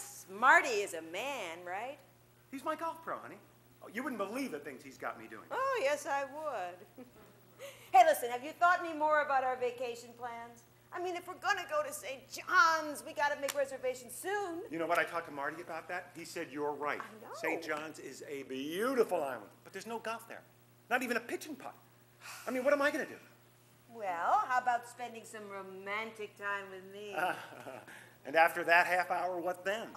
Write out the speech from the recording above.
this Marty is a man, right? He's my golf pro, honey. Oh, you wouldn't believe the things he's got me doing. Oh, yes, I would. hey, listen, have you thought any more about our vacation plans? I mean, if we're gonna go to St. John's, we gotta make reservations soon. You know what? I talked to Marty about that. He said you're right. St. John's is a beautiful island, but there's no golf there. Not even a pitching putt. I mean, what am I gonna do? Well, how about spending some romantic time with me? Uh, and after that half hour, what then?